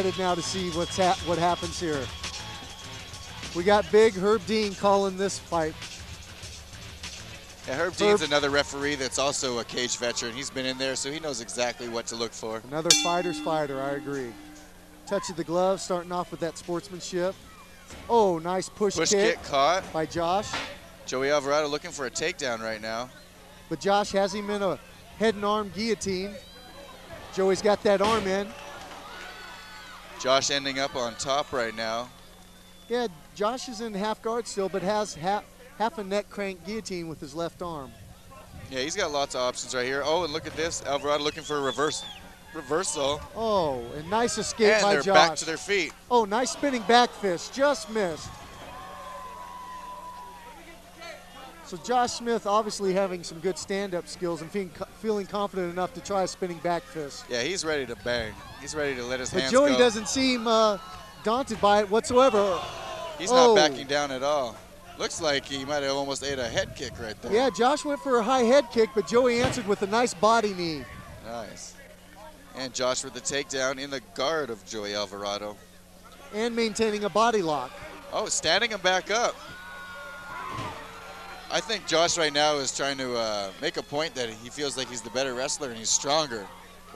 excited now to see what's hap what happens here. We got big Herb Dean calling this fight. Yeah, Herb Dean's another referee that's also a cage veteran. He's been in there, so he knows exactly what to look for. Another fighter's fighter, I agree. Touch of the glove, starting off with that sportsmanship. Oh, nice push, Push kick, kick caught. by Josh. Joey Alvarado looking for a takedown right now. But Josh has him in a head and arm guillotine. Joey's got that arm in. Josh ending up on top right now. Yeah, Josh is in half guard still, but has half, half a neck crank guillotine with his left arm. Yeah, he's got lots of options right here. Oh, and look at this. Alvarado looking for a reverse reversal. Oh, and nice escape and by they're Josh. back to their feet. Oh, nice spinning back fist. Just missed. So Josh Smith obviously having some good stand-up skills and feeling, feeling confident enough to try a spinning back fist. Yeah, he's ready to bang. He's ready to let his But hands Joey go. doesn't seem uh, daunted by it whatsoever. He's Oh. not backing down at all. Looks like he might have almost ate a head kick right there. Yeah, Josh went for a high head kick, but Joey answered with a nice body knee. Nice. And Josh with the takedown in the guard of Joey Alvarado. and maintaining a body lock. Oh, standing him back up. I think Josh right now is trying to uh, make a point that he feels like he's the better wrestler and he's stronger.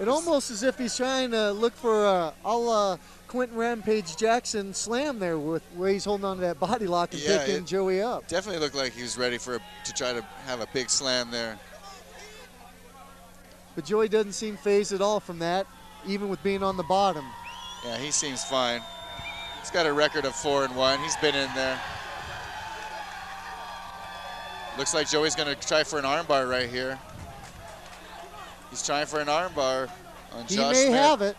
It almost as if he's trying to look for a a la Quinton Rampage Jackson slam there with where he's holding on to that body lock and Yeah, picking Joey up. Definitely looked like he was ready for to try to have a big slam there. But Joey doesn't seem phased at all from that, even with being on the bottom. Yeah, he seems fine. He's got a record of four and one. He's been in there. Looks like Joey's gonna try for an armbar right here. He's trying for an armbar on He Josh may Smith. have it.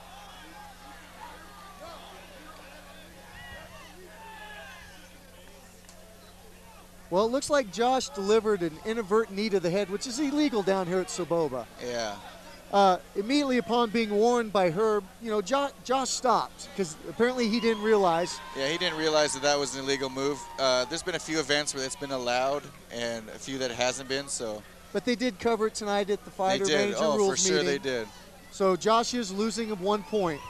Well, it looks like Josh delivered an inadvertent knee to the head, which is illegal down here at Soboba. Yeah. Uh, immediately upon being warned by Herb, you know, Josh, Josh stopped because apparently he didn't realize. Yeah, he didn't realize that that was an illegal move. Uh, there's been a few events where it's been allowed and a few that it hasn't been, so But they did cover it tonight at the Fighter they did. Oh, rules for sure meeting. they did. So Josh is losing of one point.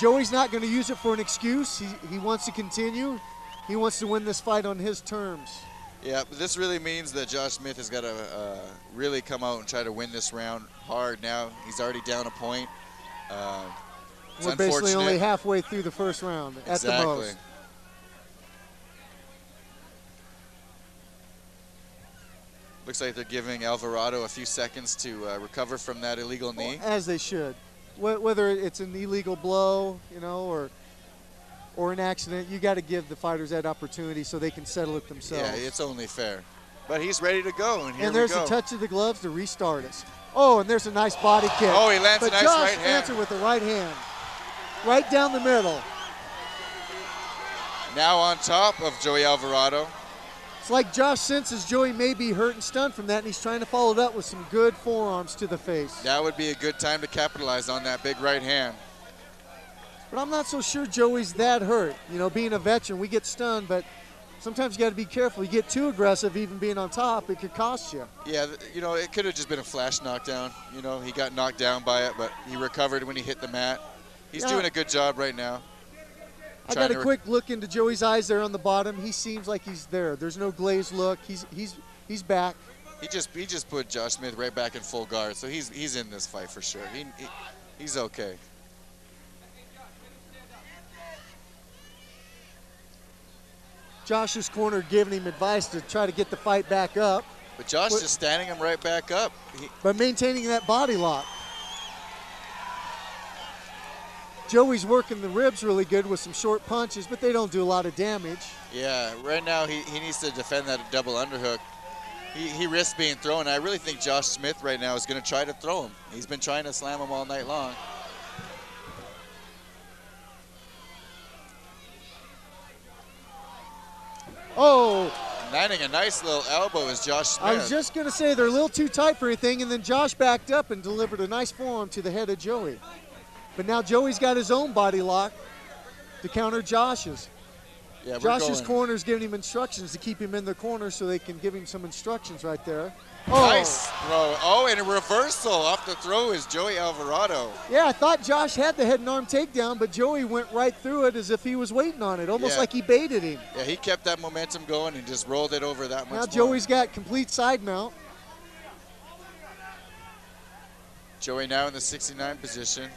Joey's not going to use it for an excuse. He, he wants to continue. He wants to win this fight on his terms. Yeah, this really means that Josh Smith has got to uh, really come out and try to win this round hard now. He's already down a point. Uh, We're basically only halfway through the first round at the most. Looks like they're giving Alvarado a few seconds to uh, recover from that illegal knee. As they should. Wh- Whether it's an illegal blow, you know, or or an accident, you got to give the fighters that opportunity so they can settle it themselves. Yeah, it's only fair. But he's ready to go, and here and there's a touch of the gloves to restart us. Oh, and there's a nice body kick. Oh, he lands a but nice Josh right hand. answered with the right hand, right down the middle. Now on top of Joey Alvarado. It's like Josh senses Joey may be hurt and stunned from that, and he's trying to follow it up with some good forearms to the face. That would be a good time to capitalize on that big right hand. But I'm not so sure Joey's that hurt. You know, being a veteran, we get stunned, but sometimes you got to be careful. You get too aggressive, even being on top, it could cost you. Yeah, you know, it could have just been a flash knockdown. You know, he got knocked down by it, but he recovered when he hit the mat. He's Yeah. doing a good job right now. I got a quick look into Joey's eyes there on the bottom. He seems like he's there. There's no glazed look. He's he's he's back. He just he just put Josh Smith right back in full guard, so he's he's in this fight for sure. He, he he's okay. Josh's corner giving him advice to try to get the fight back up, But Josh What- just standing him right back up. He, but maintaining that body lock. Joey's working the ribs really good with some short punches, but they don't do a lot of damage. yeah, right now he, he needs to defend that double underhook. He, he risks being thrown. I really think Josh Smith right now is going to try to throw him. He's been trying to slam him all night long. Oh, Landing a nice little elbow is Josh Smith. I was just going to say they're a little too tight for anything, and then Josh backed up and delivered a nice forearm to the head of Joey. But now Joey's got his own body lock to counter Josh's. Yeah, Josh's going. corner's giving him instructions to keep him in the corner so they can give him some instructions right there. Oh, Nice throw. Oh, and a reversal off the throw is Joey Alvarado. Yeah, I thought Josh had the head and arm takedown, but Joey went right through it as if he was waiting on it, almost Yeah. like he baited him. Yeah, he kept that momentum going and just rolled it over that much. Now more. Joey's got complete side mount. Joey now in the 69 position.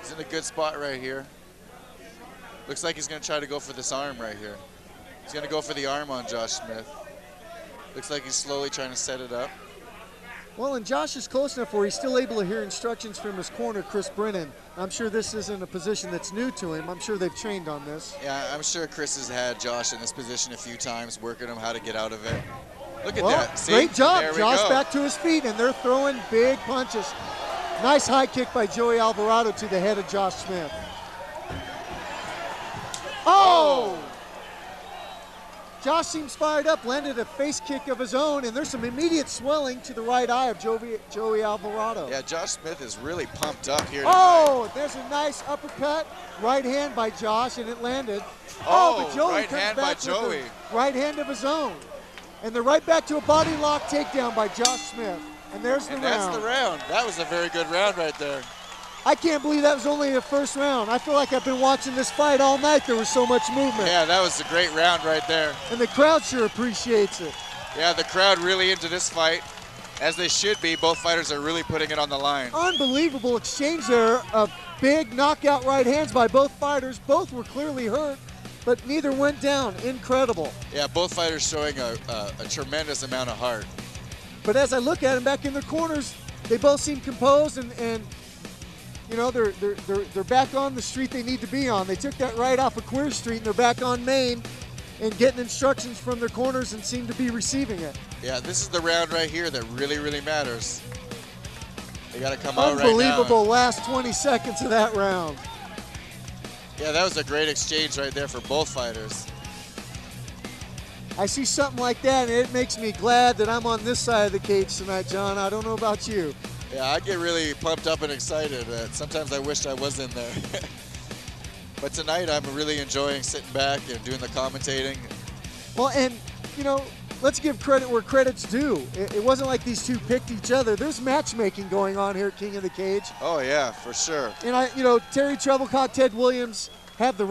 He's in a good spot right here. Looks like he's going to try to go for this arm right here. He's going to go for the arm on Josh Smith. Looks like he's slowly trying to set it up. Well, and Josh is close enough where he's still able to hear instructions from his corner, Chris Brennan. I'm sure this isn't a position that's new to him. I'm sure they've trained on this. Yeah, I'm sure Chris has had Josh in this position a few times, working him how to get out of it. Look at Well, that. See? great job. There Josh back to his feet, and they're throwing big punches. Nice high kick by Joey Alvarado to the head of Josh Smith. Oh! Josh seems fired up, landed a face kick of his own, and there's some immediate swelling to the right eye of Joey, Joey Alvarado. Yeah, Josh Smith is really pumped up here. Oh, there's a nice uppercut, right hand by Josh, and it landed. Oh, but oh, Joey right comes hand by back with Joey. right hand of his own. And they're right back to a body lock takedown by Josh Smith. And there's the and round. that's the round. That was a very good round right there. I can't believe that was only the first round. I feel like I've been watching this fight all night. There was so much movement. Yeah, that was a great round right there. And the crowd sure appreciates it. Yeah, the crowd really into this fight, as they should be. Both fighters are really putting it on the line. Unbelievable exchange there of big knockout right hands by both fighters. Both were clearly hurt, but neither went down. Incredible. Yeah, both fighters showing a, a, a tremendous amount of heart. But as I look at them back in their corners, they both seem composed and, and you know, they're, they're, they're, they're back on the street they need to be on. They took that right off of Queer Street and they're back on Main and getting instructions from their corners and seem to be receiving it. Yeah, this is the round right here that really, really matters. They got to come out right now. Unbelievable last 20 seconds of that round. Yeah, that was a great exchange right there for both fighters. I see something like that and it makes me glad that I'm on this side of the cage tonight, John. I don't know about you. Yeah, I get really pumped up and excited. Uh, sometimes I wish I was in there. but tonight I'm really enjoying sitting back and doing the commentating. Well, and, you know, let's give credit where credit's due. It, it wasn't like these two picked each other. There's matchmaking going on here at King of the Cage. Oh yeah, for sure. And I, you know, Terry Trebilcock, Ted Williams have the